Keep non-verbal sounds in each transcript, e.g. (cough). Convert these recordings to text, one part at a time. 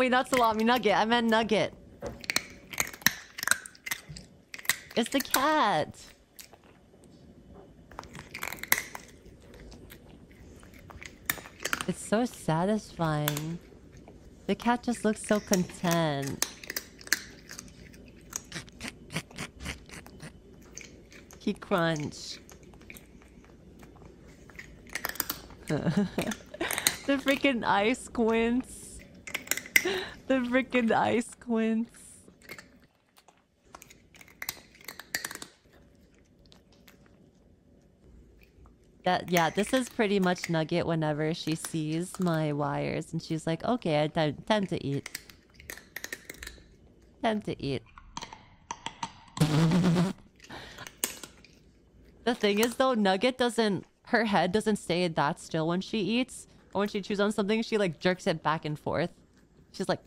Wait, not salami, nugget. I meant nugget. It's the cat. It's so satisfying. The cat just looks so content. He crunch. (laughs) the freaking ice squints. (laughs) The freaking ice squints. That yeah, this is pretty much Nugget whenever she sees my wires and she's like, okay, I time to eat. Time to eat. the thing is though, Nugget doesn't her head doesn't stay that still when she eats. Or when she chews on something, she like jerks it back and forth. She's like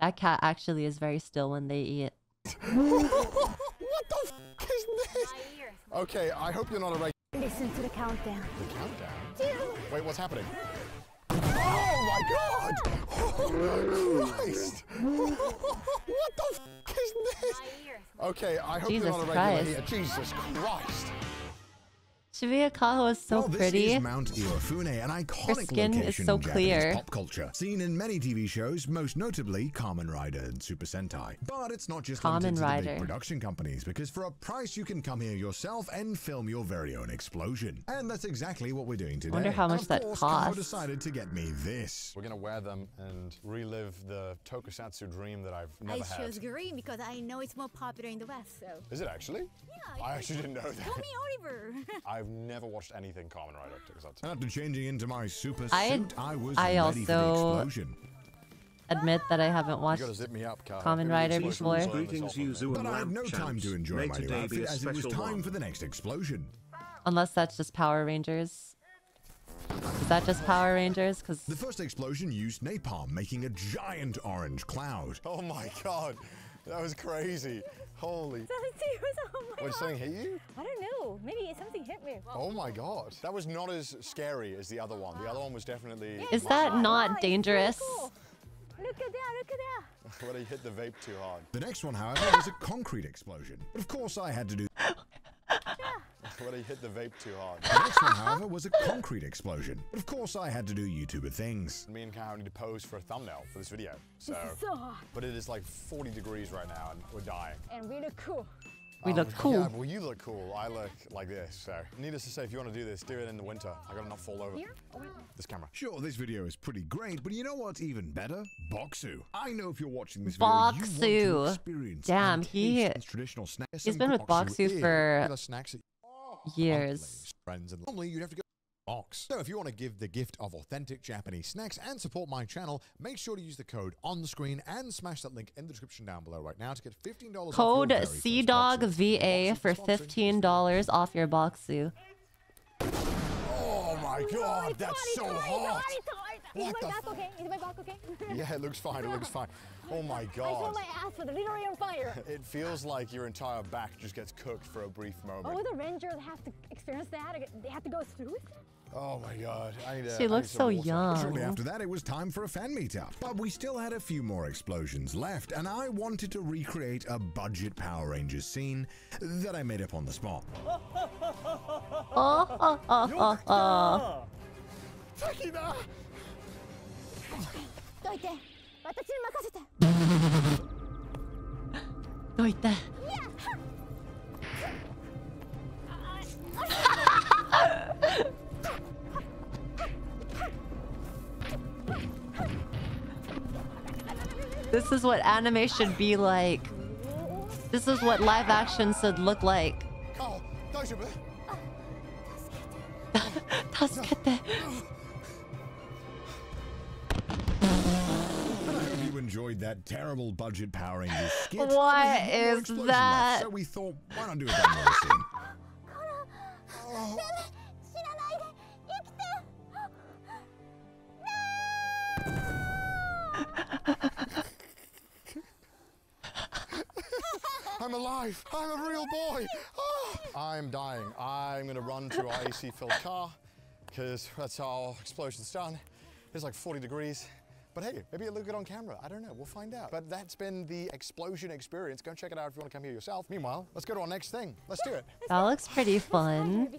That cat actually is very still when they eat. what the f is this? Okay, I hope you're not a regular. Listen to the countdown. The countdown? Two. Wait, what's happening? Oh my god! Oh, Christ! what the f is this? Okay, I hope Jesus you're not a regular Christ. here. Jesus Christ! Shibuya Kaho is so well, pretty. This is Mount Iwafune, an iconic skin is location so in Japanese clear. pop culture, seen in many TV shows, most notably Kamen Rider and Super Sentai. But it's not just Kamen limited to the Rider. big production companies, because for a price you can come here yourself and film your very own explosion. And that's exactly what we're doing today. I Wonder how And much of that course, costs. Kaho decided to get me this. We're gonna wear them and relive the tokusatsu dream that I've never I had. chose green because I know it's more popular in the West, so. Is it actually? Yeah. I actually didn't know that. Call me Oliver. (laughs) I've never watched anything Kamen Rider tokusatsu. After changing into my super I- suit, I was I ready for the explosion. Admit that I haven't watched gotta zip me up, Carl. Rider before. Greetings, Yuzu But I had no time to enjoy my new outfit as it was time one. for the next explosion. Unless that's just Power Rangers. Is that just Power Rangers? Because The first explosion used napalm, making a giant orange cloud. Oh my god, that was crazy. Holy. (laughs) oh my Wait, something hit you? I don't know. Maybe something hit me. Oh my god. That was not as scary as the other one. The other one was definitely. is that not dangerous? Look at that, look at that. when he hit the vape too hard. The next one, however, was a concrete explosion. But of course, I had to do. (laughs) (laughs) when he hit the vape too hard. The next one, however, was a concrete explosion. But of course, I had to do YouTuber things. Me and Kyle need to pose for a thumbnail for this video. So, This so hot. but it is like 40 degrees right now and we're dying. And we look cool. We um, look cool. Yeah, cool. well, you look cool. I look like this. So, needless to say, if you want to do this, do it in the winter. I gotta not fall over. Here? This camera. Sure, this video is pretty great, but you know what's even better? Bokksu. I know if you're watching this video, you want to Bokksu. experience Damn, he- taste traditional snacks. he's Some been with Bokksu Ew, for look at the snacks that years. friends and normally you'd have to go box. So if you want to give the gift of authentic Japanese snacks and support my channel, make sure to use the code on the screen and smash that link in the description down below right now to get $15 Code very first box. CDAWGVA for fifteen dollars off your Bokksu. Oh my god, that's so hot. Oh Is What my back okay? Is my back okay? Yeah, it looks fine. It looks fine. (laughs) Oh my I saw god. my ass was literally on fire. (laughs) It feels like your entire back just gets cooked for a brief moment. Oh, moment. the Rangers have to experience that? They have to go through it? Oh my god. I need to, She I looks need so water. young. Shortly after that, it was time for a fan meetup. But we still had a few more explosions left, and I wanted to recreate a budget Power Rangers scene that I made up on the spot. Oh, oh, oh, oh, oh. 敵だどいて私に任せてどいて。 This is what anime should be like. This is what live action should look like. (laughs) カ enjoyed that terrible budget Power Rangers skit. What is that? Left, so we thought, why not do a demolition? (laughs) oh. (laughs) I'm alive. I'm a real boy. Oh. (gasps) I'm dying. I'm going to run to our AC filled car because that's how explosions done. It's like 40 degrees. But hey, maybe it looked good on camera. I don't know. We'll find out. But that's been the explosion experience. Go check it out if you want to come here yourself. Meanwhile, let's go to our next thing. Let's do it. (laughs) That looks pretty fun.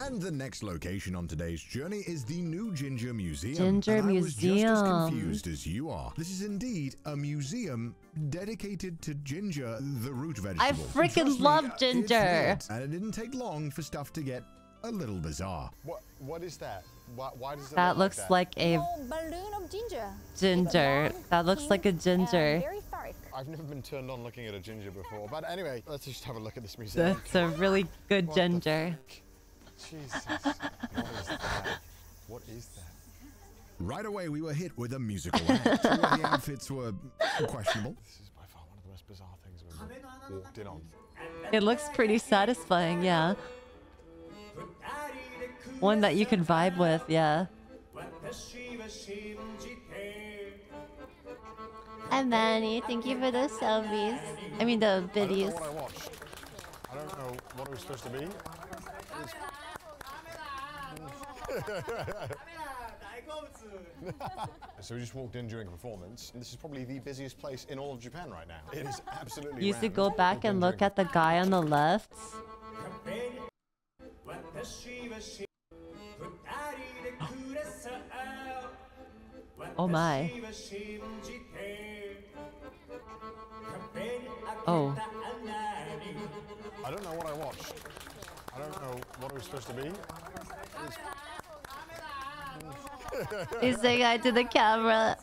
And the next location on today's journey is the New Ginger Museum. Ginger and I was just as Museum. confused as you are. This is indeed a museum dedicated to ginger, the root vegetable. I freaking Trust me, love it's ginger. weird, And it didn't take long for stuff to get a little bizarre. What What is that? Why, why does it That look looks that? like a Oh, balloon of ginger. Ginger. That looks like a ginger. and. I've never been turned on looking at a ginger before. But anyway, let's just have a look at this museum. That's a really good What ginger. Jesus. What is that? What is that? Right away, we were hit with a musical act. (laughs) where the outfits were questionable. This is by far one of the most bizarre things we've walked in on. It looks pretty satisfying, yeah. One that you can vibe with, yeah. Hi Manny, thank you for the selfies. I mean the I don't know videos. what I. I don't know what it was supposed to be. (laughs) So we just walked in during a performance. and This is probably the busiest place in all of Japan right now. It is absolutely. You should rammed. go back and look at the guy on the left. Oh my. Oh. I don't know what I watched. I don't know what it was supposed to be. He's saying hi to the camera.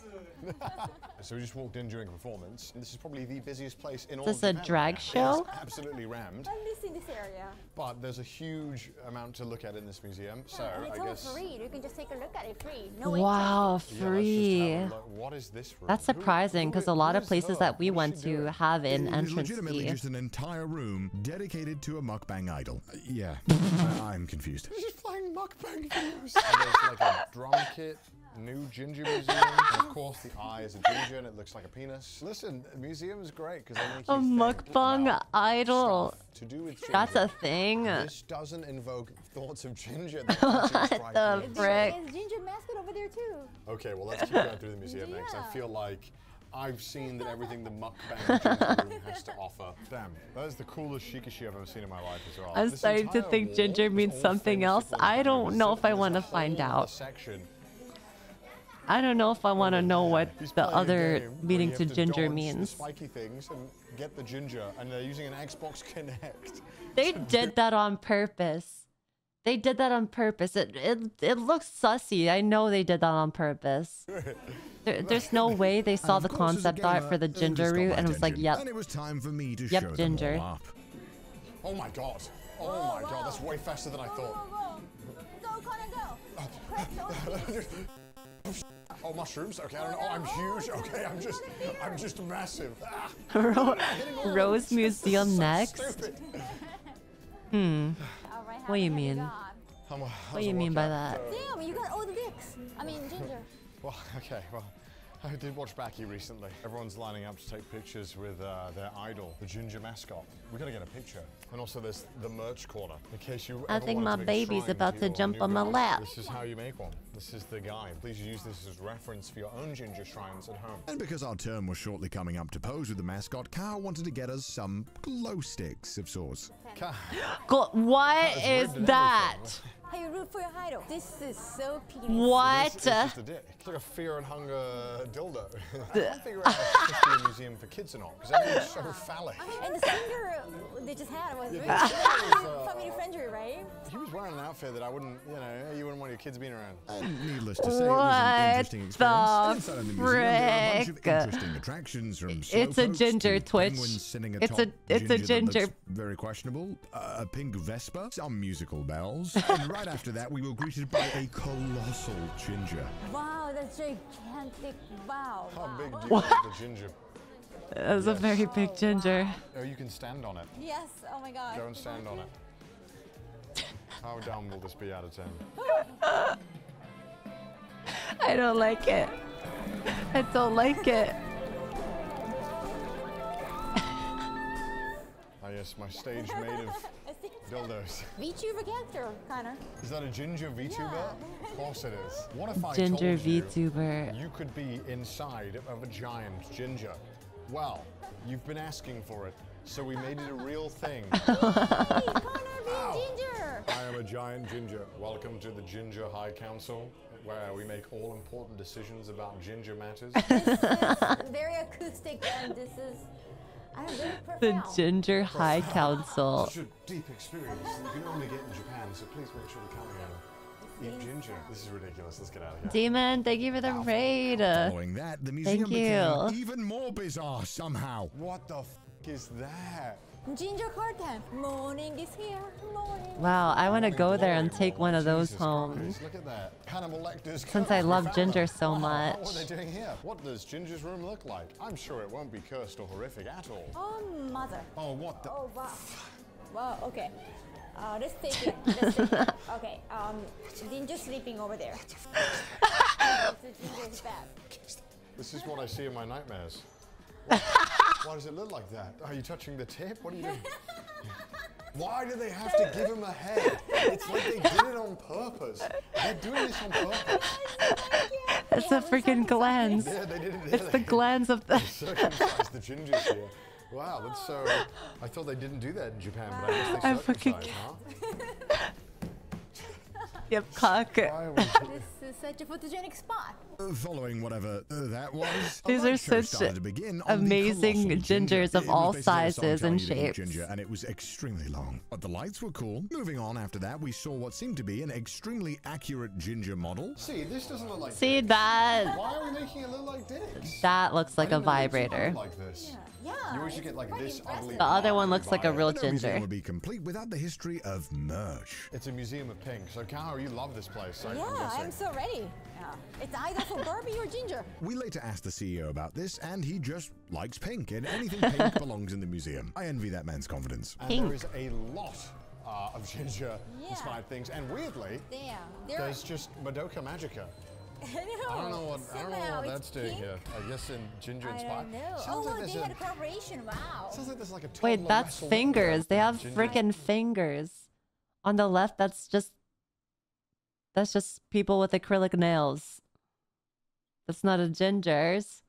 (laughs) So we just walked in during a performance. and This is probably the busiest place in all Is of this a Japan drag now. It is show? absolutely rammed. I'm missing this area. But there's a huge amount to look at in this museum. So and it's I all guess. free. You can just take a look at it free. No Wow, Yeah, let's just have free. a look. What is this room? That's surprising because a lot of places her? that we What is went to doing? have an It is entrance legitimately fee. just an entire room dedicated to a mukbang idol. Uh, yeah, I- (laughs) I'm confused. She's playing mukbang (laughs) videos. there's like a drum kit, new ginger museum. and of course, the eye is a ginger and it looks like a penis. Listen, a museum is great because they make A you think mukbang about idol. stuff to do with ginger. That's a thing. This doesn't invoke thoughts of ginger. (laughs) that actually the me. frick? There's ginger mascot over there too. Okay, well, let's keep going through the museum next. I feel like I've seen that everything the mukbang room has to offer. Damn, that is the coolest shikashi I've ever seen in my life as well. I'm This starting to think ginger means something else. I don't know if I wanna find out. Section. I don't know if I want to know what He's the other game where meaning to ginger dodge the means. spiky things and get the ginger, and they're using an Xbox Kinect. (laughs) They did that on purpose. They did that on purpose. It it it looks sussy. I know they did that on purpose. (laughs) There, there's no way they saw the of course, as a concept art for the ginger root my and was like, yep. And it was time for me to Yep, show ginger. them all up. Oh my god! Oh my god! That's way faster than I Go, thought. go, go. Go, Connor, go. Quick, don't (laughs) Oh, mushrooms? Okay, I don't know. Oh, I'm huge. Okay, I'm just, I'm just massive. Ah, (laughs) Rose Museum (laughs) so next. stupid. Hmm. (laughs) All right, how What do you mean? got? I'm a- What do you mean by that? Damn, you got all the dicks. I mean, ginger. Well, okay, well, I did watch Baki recently. Everyone's lining up to take pictures with uh, their idol, the ginger mascot. We gotta get a picture. And also there's the merch corner, in case you I think my to make a baby's about to jump on my lap. This is how you make one. This is the guide. Please use this as reference for your own ginger shrines at home. And because our turn was shortly coming up to pose with the mascot, Kyle wanted to get us some glow sticks of sorts. Ka- Go- what It's is ribbed and that? Everything. How you root for your idol? This is so penis. What? This is just a dick. It's like a fear and hunger dildo. (laughs) I can't figure out if it's to be a museum for kids or not, because everything's so (laughs) phallic. And the singer uh, they just had was (laughs) very wearing an outfit that I wouldn't, you know, you wouldn't want your kids being around. And needless to say, it was an What interesting experience. the And inside of the museum, there are a bunch of interesting attractions from It's a ginger Twitch. It's atop a- it's a ginger- looks very questionable. Uh, a pink Vespa, some musical bells, and right after that, we were greeted by a colossal ginger. Wow, that's gigantic. Wow. How wow. big do you want the ginger? That's a very big ginger. Oh, you can stand on it. Yes. Oh my God. Go and stand on it. How dumb will this be out of 10? I don't like it. I don't like it. Ah, yes, my stage made of I dildos. VTuber character, kinda. Is that a ginger VTuber? Yeah. Of course it is. What if I Ginger told you VTuber. You could be inside of a giant ginger. Well, you've been asking for it, so we made it a real thing. (laughs) Hey, Connor being ginger. I am a giant ginger. Welcome to the Ginger High Council, where we make all important decisions about ginger matters. (laughs) Very acoustic, and this is. I'm very The. Ginger High Council. Such a deep experience that you can only get in Japan, so please make sure to come here and eat ginger. This is ridiculous. Let's get out of here. Demon, thank you for the raid. Following that, the museum you. became even more bizarre somehow. What the f is that? Ginger card time. Morning is here. Morning. Wow, I want to go there and take one of those Jesus home. Christ, Look at that. Hannibal Lecter's Since I curse. We love found ginger them. so Wow, much. What are they doing here? What does Ginger's room look like? I'm sure it won't be cursed or horrific at all. Oh, mother. Oh, what the? Oh, wow. Wow, okay. Uh, let's take it. Let's take it. Okay, um, Ginger sleeping over there. Ginger's (laughs) bed. This is what I see in my nightmares. (laughs) Why does it look like that? Are you touching the tip? What are you doing? (laughs) Why do they have to give him a head? It's like they did it on purpose. They're doing this on purpose. It's the freaking glands. Yeah, they did it. It's the glands of the. circumcised the gingers here. Wow, that's so. I thought they didn't do that in Japan, but I guess they I fucking huh? Yep, cock. Why are (laughs) we This is such a photogenic spot. Following whatever uh, that was, (laughs) These are such to begin amazing colossal ginger. gingers of all sizes and shapes. Ginger, and it was extremely long. But the lights were cool. Moving on after that, we saw what seemed to be an extremely accurate ginger model. See, this doesn't look like. See dicks. that? Why are we making it look like dicks? That looks like I a didn't know they did vibrator. Like this. Yeah. You always get like this ugly. The other one looks like a by real it. No ginger. would be complete without the history of merch. It's a museum of pink. So, Kaho, you love this place. So I'm Yeah, I'm so ready. Yeah. It's either for (laughs) Barbie or Ginger. We later asked the CEO about this, and he just likes pink, and anything pink (laughs) belongs in the museum. I envy that man's confidence. And Pink. there is a lot uh, of ginger-inspired things, and weirdly, Damn. There there's just Madoka Magica. (laughs) I. I don't know what I don't know what it's that's doing pink. here. I guess in ginger I inspired. Sounds oh, like well, they a, had a collaboration. Wow. sounds like there's like a Wait, that's fingers. They have freaking fingers. On the left, that's just that's just people with acrylic nails. That's not a ginger's.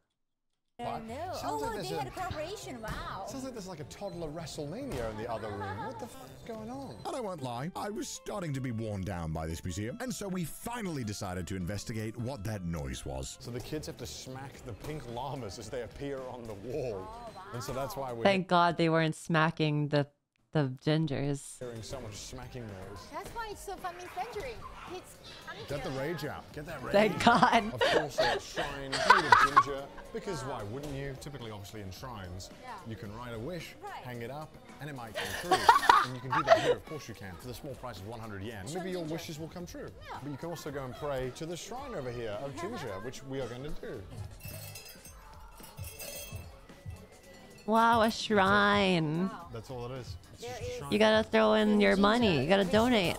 I don't know. Sounds Oh, like well, they had a collaboration. Wow. Sounds like there's like a toddler WrestleMania in the other room. What the f is going on? And I won't lie, I was starting to be worn down by this museum, and so we finally decided to investigate what that noise was. So the kids have to smack the pink llamas as they appear on the wall, oh, and so that's why we're Thank God they weren't smacking the the gingers. hearing so much smacking noise. That's why it's so fun in February. It's Get the rage out. Get that rage. Thank God. Of course, a shrine made of ginger, because why wouldn't you? Typically, obviously, in shrines, Yeah. you can write a wish, Right. hang it up, and it might come true. and you can do that here, of course you can, for the small price of 100 yen. Maybe your ginger. wishes will come true. Yeah. But you can also go and pray to the shrine over here of ginger, which we are going to do. Wow, a shrine. That's all it is. It's There just a is- shrine. You gotta throw in your money. You gotta donate.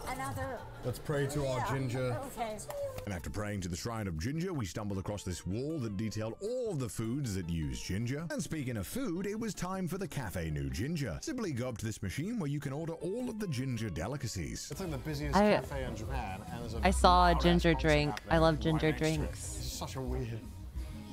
Let's pray to our ginger. Okay. And after praying to the Shrine of Ginger, we stumbled across this wall that detailed all of the foods that use ginger. And speaking of food, it was time for the Cafe New Ginger. Simply go up to this machine where you can order all of the ginger delicacies. It's like the busiest I- cafe in Japan, and there's a I saw a ginger drink. I love ginger next to it. drinks. It's such a weird,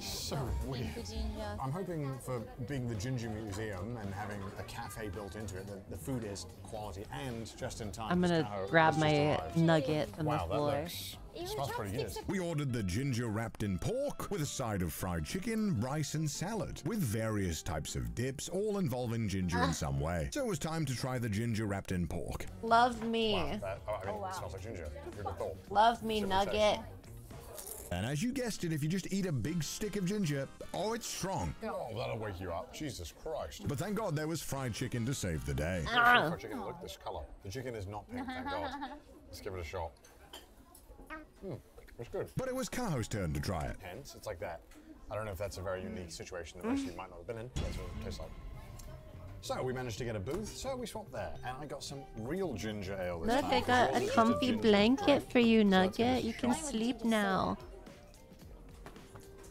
so weird. Ginger. I'm hoping for being the Ginger Museum and having a cafe built into it that the food is quality and just in time. I'm gonna grab my nugget from Wow, the that floor. looks smells pretty good. We ordered the ginger wrapped in pork with a side of fried chicken, rice, and salad, with various types of dips, all involving ginger in ah. some way. So it was time to try the ginger wrapped in pork. Love me. Wow, that, oh, I mean, oh, wow. it smells like ginger. Who'd have thought? Love me, Shouldn't nugget. And as you guessed it, if you just eat a big stick of ginger, oh, it's strong. Oh, that'll wake you up. Jesus Christ. But thank God there was fried chicken to save the day. Ah. For chicken, look this color. The chicken is not pink, thank God. (laughs) Let's give it a shot. Hmm, it's good. But it was Kaho's turn to try it. Hence, it's like that. I don't know if that's a very unique situation that most of you might not have been in. That's what it tastes like. So we managed to get a booth, so we swapped there, and I got some real ginger ale this Look, time. I got a comfy ginger blanket drink. for you, So let's give Nugget. this a You can sleep now.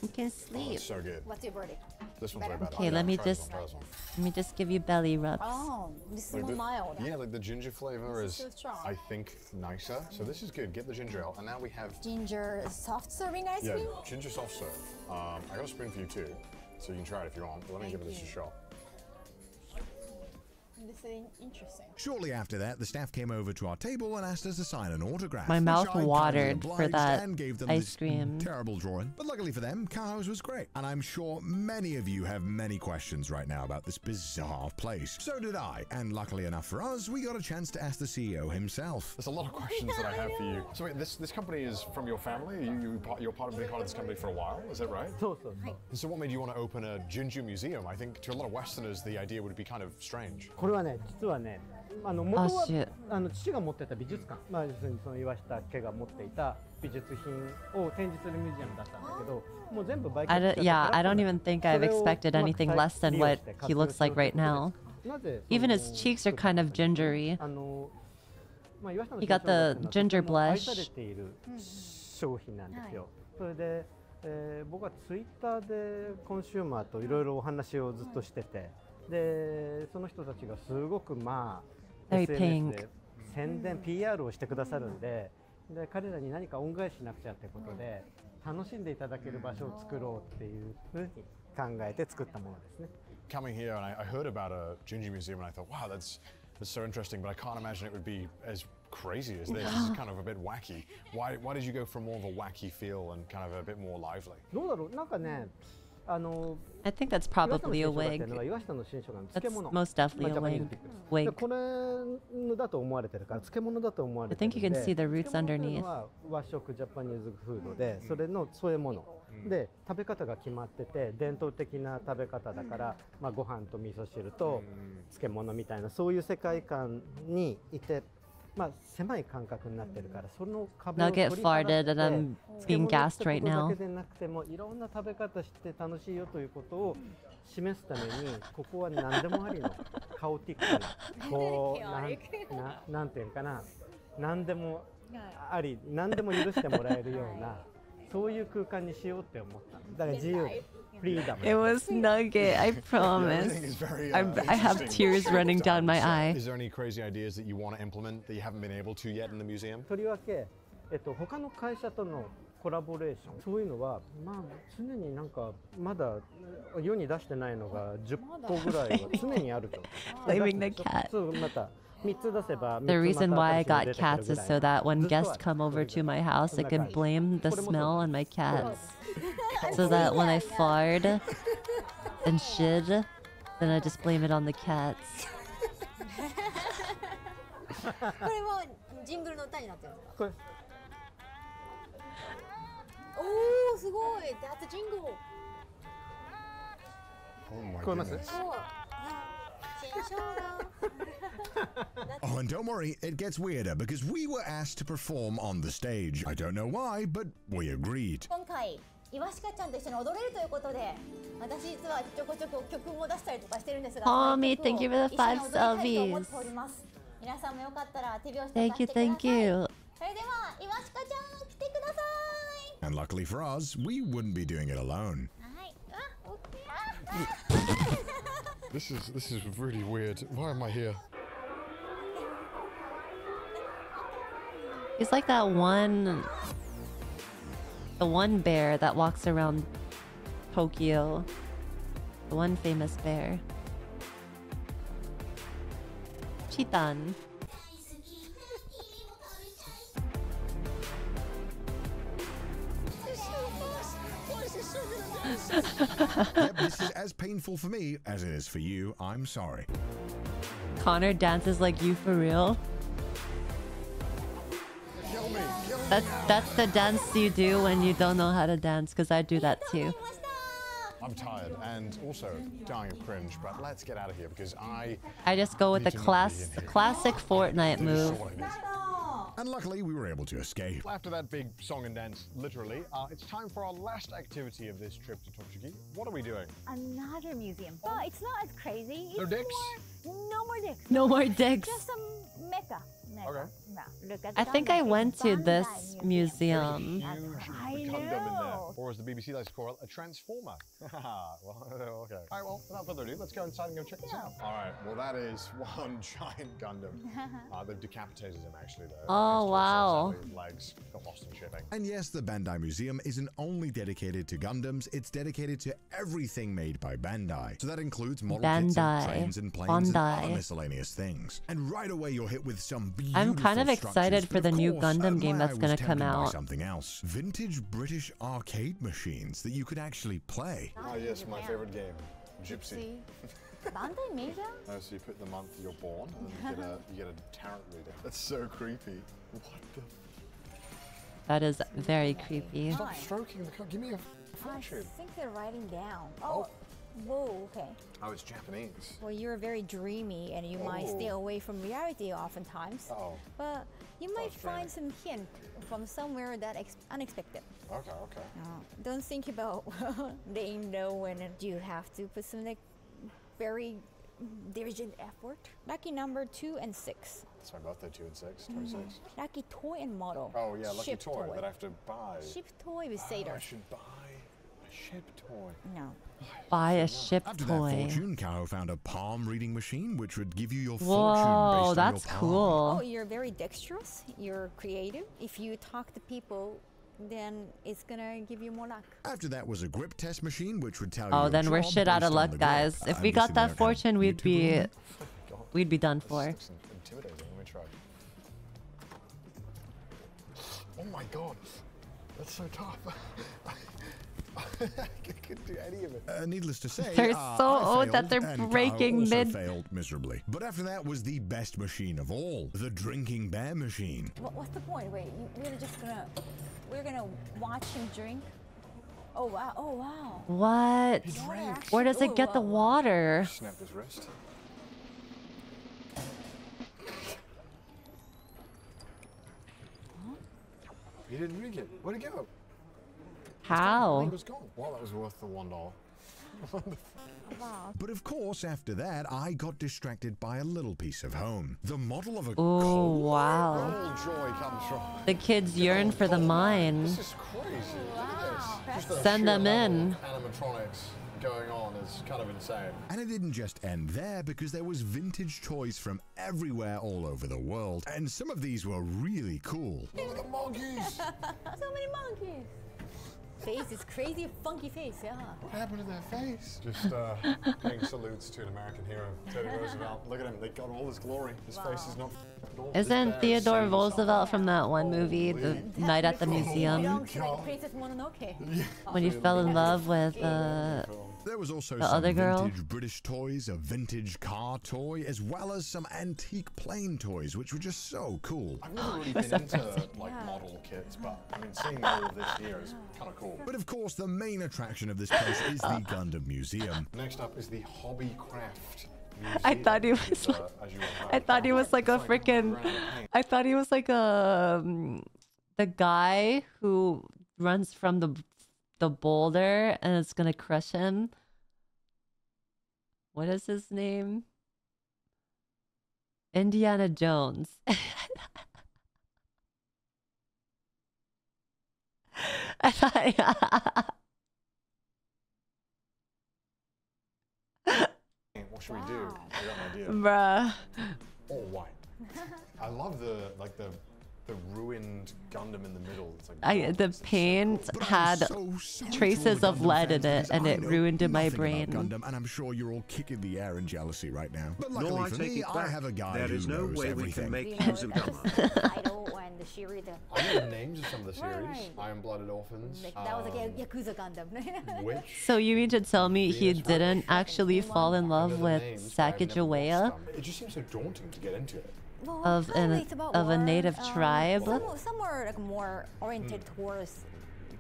You can sleep. Oh, so good. What's your verdict? This one's way better. Okay, I'm let me just one, try this one. let me just give you belly rubs. Oh, this is Like more the- mild. Yeah, like the ginger flavor This is, is. I think, nicer. So this is good. Get the ginger ale, and now we have Ginger soft serving ice cream. yeah cream. ginger soft serve. Um, I got a spoon for you too, so you can try it if you want. But let me give this a shot interesting. Shortly after that, the staff came over to our table and asked us to sign an autograph. My mouth watered for that ice cream. Terrible drawing. But luckily for them, Cowhouse was great. And I'm sure many of you have many questions right now about this bizarre place. So did I. And luckily enough for us, we got a chance to ask the CEO himself. There's a lot of questions that I have for you. So wait, this, this company is from your family? You, you, are part, of, been part of this company for a while, is that right? So, so. so what made you want to open a Junju museum? I think to a lot of Westerners, the idea would be kind of strange. はね実はねあの元は.あの父が持ってた美術館まあ要するにその岩下家が持っていた美術品を展示するミュージアムだったんだけどもう全部売却しちゃ d- って yeah, から I don't even think I've expected anything 再 less than what he looks like right now. Even his cheeks are kind of gingery. あのまあ岩下の He got the ginger blush. されている商品なんですよ。それで、えー僕はツイッターでコンシューマーといろいろお話をずっとしてて、でその人たちがすごくまあ SNS で.宣伝 PR をしてくださるんで、で彼らに何か恩返ししなくちゃってことで楽しんでいただける場所を作ろうっていうふうに考えて作ったものですね。Coming here, and I, I heard about a ginger museum, and I thought, wow, that's that's so interesting. But I can't imagine it would be as crazy as this. is kind of a bit wacky. Why why did you go for more of a wacky feel and kind of a bit more lively? どうだろうなんかねあの I think that's 岩下の probably a 新書だっていう wig. のは岩下の新書が That's 漬物 most definitely a まあ wig. ジャパニーズピックで Wig. これだと思われてるから漬物だと思われてるんで I think you can see the roots 漬物という underneath. のは和食ジャパニーズフードでそれの添え物で食べ方が決まってて伝統的な食べ方だからまあご飯と味噌汁と漬物みたいなそういう世界観にいて まあ狭い感覚になってるからその壁を取り払って漬物って gassed こと right だ.けでなくてもいろんな食べ方して楽しいよということを示すためにここは何でもありの (laughs) カオティックなこうなんななんていうのかな何でもあり何でも許してもらえるようなそういう空間にしようって思った。のだから自由でフリーダム It was Nugget, I promise. is very. Uh, I have interesting. tears running down my eye. Is there any crazy ideas that you want to implement that you haven't been able to yet in the museum? とりわけ、えっと、他の会社とのコラボレーションそういうのは、まあ、常になんかまだ世に出してないのが10個ぐらいは常にあると Blaming the cat. そうまた3つ出せば The 3つ reason また why I 新しいの got 出てくる cats ぐ is らい so that when ずっとあ guests る come そ over れ to が my house, I こんな can 感じ blame the これもそう smell on my これも cats. (laughs) So that when I fart and shit, then I just blame it on the cats. これもジングルの歌になってるんですかこれおおすごい That's a jingle Oh my 聞こえます Oh, and don't worry, it gets weirder because we were asked to perform on the stage. I don't know why, but we agreed. 今回岩鹿ちゃんと一緒に踊れるということで私実はちょこちょこ曲も出したりとかしてるんですが Homie, その曲を thank you for the 一緒に five 踊りたいと思っております皆さんもよかったら手拍子とか Thank して you, ください thank you. それでは岩鹿ちゃん来てくださ And luckily for us, we wouldn't be doing it alone. い(laughs) はいあオッケーあ this is this is really weird. Why am I here? He's like that one, the one bear that walks around Tokyo. The one famous bear. Chiitan. this is as painful for me as it is for you. I'm sorry. Connor dances like you for real. Kill me, kill me that's that's the dance you do when you don't know how to dance, because I do that too. I'm tired and also dying of cringe, but let's get out of here because I. I just go with the class classic Fortnite move. And luckily, we were able to escape. After that big song and dance, literally, uh, it's time for our last activity of this trip to Tochigi. What are we doing? Another museum. Well, it's not as crazy. No It's dicks? More, no more dicks. No more dicks. Just some mecca. mecca. Okay. Now, look at I think I went to this Museum. museum. Huge I Gundam know. Or as the BBC likes to call it, a transformer. (laughs) well, (laughs) okay. All right, well, without further ado, let's go inside and go check this out. All right, well, that is (laughs) one giant Gundam. Uh, they've decapitated him, actually, though. Oh, wow. legs got lost in shipping. And yes, the Bandai Museum isn't only dedicated to Gundams, it's dedicated to everything made by Bandai. So that includes model kits Bandai. trains and planes and other miscellaneous things. And right away you're hit with some beautiful I'm kind of excited for the of new Gundam uh, game that's gonna come out. something else. Vintage British arcade machines that you could actually play. Oh, yes, my favorite game, Gypsy. Bandai made that? Oh, so you put the month you're born, and then you get a, you get a tarot reading. That's so creepy. What the? That is very creepy. Stop stroking the car. Give me a I fortune. think they're writing down. Oh, whoa, okay. I was Japanese. Well, you're very dreamy and you might stay Oh. away from reality oftentimes. Oh, But you might find some hint from somewhere that ex- unexpected. okay, okay. Uh, don't think about laying low and do you have to put some like very diligent effort. Lucky number two and six. It's my birthday, 2 and 6, 26. Lucky toy and model. Oh, yeah, lucky Ship toy, that I have to buy. Ship toy with Oh, I should buy ship toy. No. Buy a ship After that toy. fortune, Kaho found a palm reading machine which would give you your fortune Whoa, based that's on your palm. Oh, cool. you're very dexterous. You're creative. If you talk to people, then it's gonna give you more luck. After that was a grip test machine which would tell oh, you Oh, then we're shit out of luck, the grip. guys. If I'm we got that fortune, we'd be. God, we'd be done for. looks in- intimidating. Let me try. Oh my god, that's so tough. (laughs) (laughs) I couldn't do any of it. Uh, needless to say, They're uh, so I old that they're breaking also mid- failed miserably. But after that was the best machine of all, the drinking bear machine. What, what's the point? Wait, you, we're just gonna we're gonna watch him drink. Oh wow! Oh wow! What? drank. Where does it get the water? Snapped his wrist. He didn't drink it. Where'd it go? It How? was gone. Well, that was worth the one dollar. Wow! But of course, after that, I got distracted by a little piece of home. The model of a Oh, wow. Joy comes from. The kids yearn for the mine. This is crazy. Look at this. The Send them in. Animatronics going on is kind of insane. And it didn't just end there because there was vintage toys from everywhere all over the world. And some of these were really cool. Look at the monkeys. (laughs) So many monkeys. Face is crazy, funky face. Yeah. What happened to their face? Just uh, (laughs) paying salutes to an American hero, Teddy Roosevelt. Look at him. They got all his glory. His face is not. at all. This Isn't Theodore Roosevelt from that one movie, The Holy Night at the Museum, don't like Princess Mononoke. when he fell in love with uh, There was also The some other girl? vintage British toys, a vintage car toy, as well as some antique plane toys, which were just so cool. I've never really (laughs) been into like model kits, but I mean, seeing all of this here is kind of cool. But of course, the main attraction of this place is the (laughs) Gundam Museum. Next up is the Hobby Craft. I thought he was uh, like- as you will I thought he was like a It's freaking. brand of paint. I thought he was like a um, the guy who runs from the the boulder and it's gonna crush him. What is his name? Indiana Jones. (laughs) I thought, What should we do? I got an idea. bruh. All white. (laughs) I love the like the the ruined Gundam in the middle. It's like I the It's so paint cool. But I'm had so sorry to all traces of lead in it, and it ruined my brain. Gundam, and I'm sure you're all kicking the air in jealousy right now. But luckily No, I for take me, it I have a guy There who is no knows way we can Do make you know use of that's Gamma. the title and the series? I know the names of some of the series. right. Iron Blooded Orphans. like, that was like um, a Yakuza Gundam. (laughs) Which So you mean to tell me he Venus didn't actually fall in love with names, but I've never Sacagawea? It just seems so daunting to get into it. Well, Of an- of a native Um, tribe? Some, some are like more oriented towards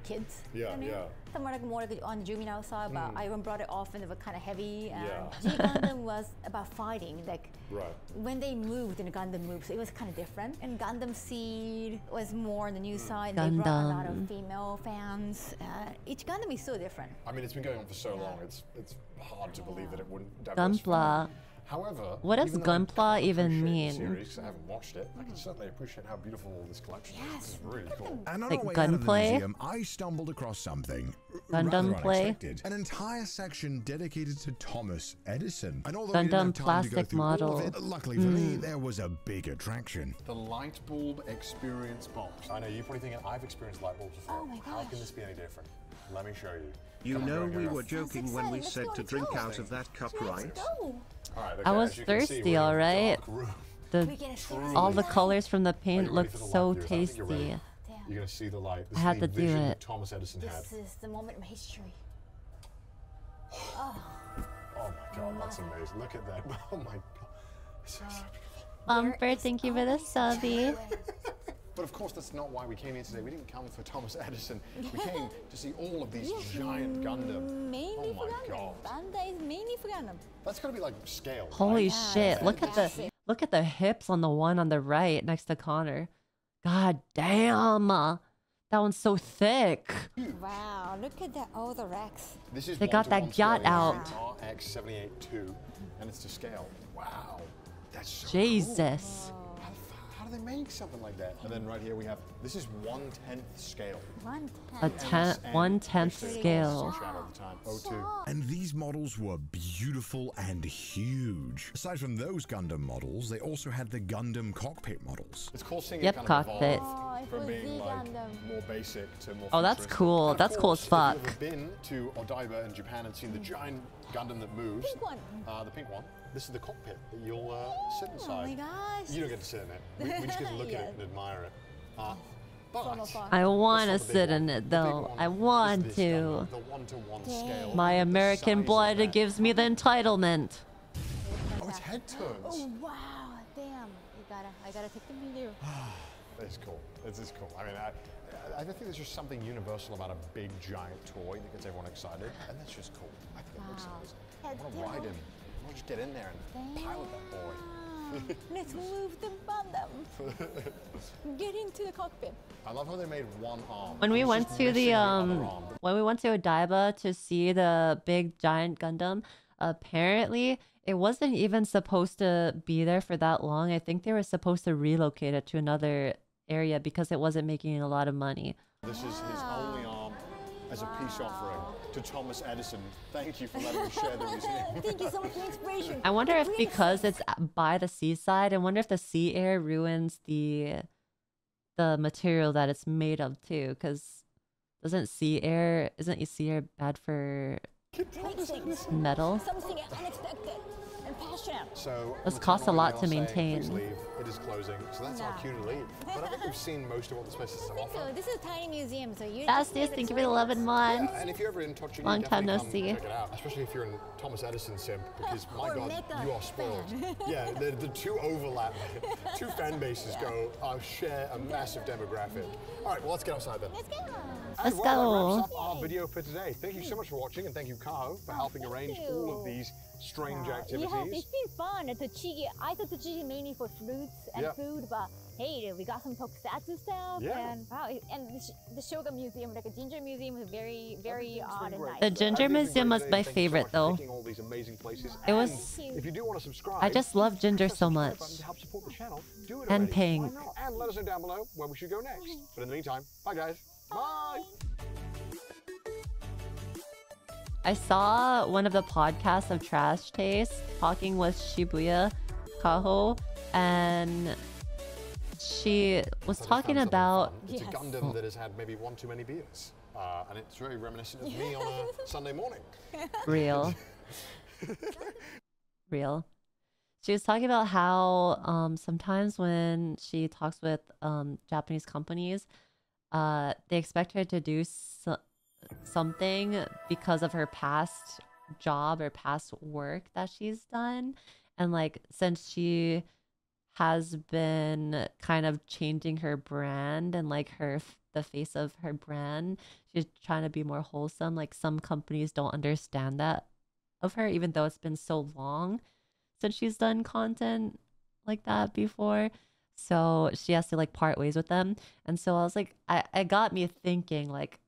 kids. Yeah, I mean? yeah. Some are like more like on the juvenile side, but Iron brought it off and they were kind of heavy. And Yeah. G Gundam was about fighting. Like Right. when they moved in the Gundam moves, it was kind of different. And Gundam Seed was more on the new side. They brought a lot of female fans. Uh, each Gundam is so different. I mean, it's been going on for so long. It's it's hard to believe that it wouldn't. diverse Gunpla. However, What does even I Gunpla even mean? Series, 'cause I haven't watched it. I can certainly appreciate how beautiful all this collection is. This is really cool. And on Like our way out of the gunplay? museum, I stumbled across something Gundam play? An entire section dedicated to Thomas Edison. And although Gundam have time to go plastic through all of model. it, luckily for me, hmm. there was a big attraction. The light bulb experience box. I know you're probably thinking I've experienced light bulbs before. Oh my gosh. How can this be any different? Let me show you. You Come on, know go, go, we were joking when we said to drink go. out of that cup, Let's right? go. All right, I was as see, thirsty, we're in a alright? (laughs) The We get a shot. all the colors from the paint ready look so light, viewers? I think you're tasty. You're gonna see the light. This I had to do it. Thomas Edison had. This is the moment of history. Oh, oh my god, that's amazing. Look at that. (laughs) Oh my god. It's so, so beautiful. Bumper, thank you for the subby. (laughs) But of course, that's not why we came here today. We didn't come for Thomas Edison. We came (laughs) to see all of these giant Gundam. Mainly Oh for my Gundam. god. Bandai is mainly for Gundam. That's gotta be like scale. Holy right? shit! Look at the Massive. look at the hips on the one on the right next to Connor. God damn, uh, that one's so thick. Wow, look at that. Oh, the Rex. This is They got that one-to-one yacht out. RX-78-2, and it's to scale. Wow, that's so. Jesus. How, how do they make something like that? And then right here we have this is one tenth scale. One A ten. ten, one tenth Which they scale. show all the time. O2. And these models were beautiful and huge. Aside from those Gundam models, they also had the Gundam cockpit models. It's cool seeing Yep, it kind cockpit. of Oh, from being like Gundam. more basic to more Oh, that's cool. And of That's cool as course, fuck. If you've ever been to Odaiba in Japan and seen the giant Gundam that moves, Pink one. Uh, the pink one, this is the cockpit that you'll uh, sit Oh inside. my gosh. You don't get to sit in it. We, we just get to look at it (laughs) and admire it. Uh, but I want to This is the big sit one. in it though. I want this to. The one-to-one scale. My American size blood that. gives me the entitlement. Oh, its head turns. Oh wow, damn! You gotta, I gotta take the video. (sighs) It's cool. This is cool. I mean, I, I I think there's just something universal about a big giant toy that gets everyone excited, and that's just cool. I think it looks Wow. amazing. I want to ride him. I want to just get in there and pilot that boy. Damn. Let's (laughs) move the Gundam. (laughs) Get into the cockpit. I love how they made one arm. When we went to the um, arm. when we went to Odaiba to see the big giant Gundam, apparently it wasn't even supposed to be there for that long. I think they were supposed to relocate it to another area because it wasn't making a lot of money. This is his only arm as a peace offering to Thomas Edison. Thank you for letting me share the museum. (laughs) Thank you so much for the inspiration. I wonder if because it's by the seaside, I wonder if the sea air ruins the the material that it's made of too. Because doesn't sea air isn't you sea air bad for metal? Something unexpected and passionate. So This costs a lot to maintain. Please leave. It is closing. So that's our No. cue to leave. But I think we've seen most of what the space has to I think so. This is a tiny museum, so you. That's just this. leave it Thank you for the it. 11 months. Yeah, and if you're ever in Tochigi, Long time no see. check it out. Especially if you're in Thomas Edison simp, because my Or God, Mecha you are spoiled. fan. (laughs) yeah, the, the two overlap. (laughs) two fan bases go uh, share a massive demographic. All right, well let's get outside then. Let's go. And Let's well, that wraps up our video for today. Thank you so much for watching, and thank you, Kaho, for helping thank arrange all of these strange Uh, activities. Yeah, it's been fun at Tochigi. I thought Tochigi mainly for fruits and Yeah. food, but hey, we got some tokusatsu stuff. Yeah. And wow, and the, sh- the Shoga Museum, like a ginger museum, was very, very odd and nice. The Ginger Museum was my Thank you so favorite, though. all these amazing places. It And was- If you do want to subscribe, I just love Ginger so much. button to help support the channel. And already. Pink. And let us know down below where we should go next. But in the meantime, bye guys. Bye. I saw one of the podcasts of Trash Taste talking with Shibuya Kaho, and she was For talking about fun, It's a Gundam that has had maybe one too many beers. Uh, and it's very reminiscent of me on a (laughs) Sunday morning. real (laughs) real she was talking about how um sometimes when she talks with um japanese companies uh they expect her to do so- something because of her past job or past work that she's done. And like since she has been kind of changing her brand and like her the face of her brand she's trying to be more wholesome. Like some companies don't understand that of her even though it's been so long since she's done content like that before. So she has to like part ways with them. And so i was like i it got me thinking like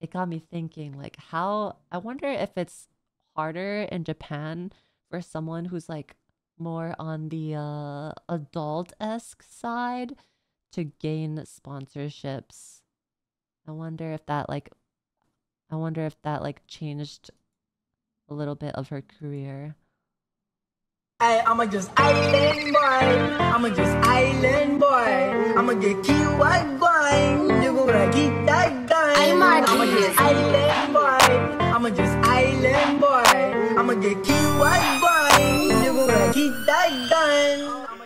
it got me thinking like how i wonder if it's harder in japan for someone who's like more on the uh adult esque side to gain sponsorships. I wonder if that like I wonder if that like changed a little bit of her career. I, I'm a just island boy. I'm a just island boy. I'm a get key white boy. You gonna keep that I'm a just island boy. I'm a just island boy. I'm a get key white boy. You gonna keep that done.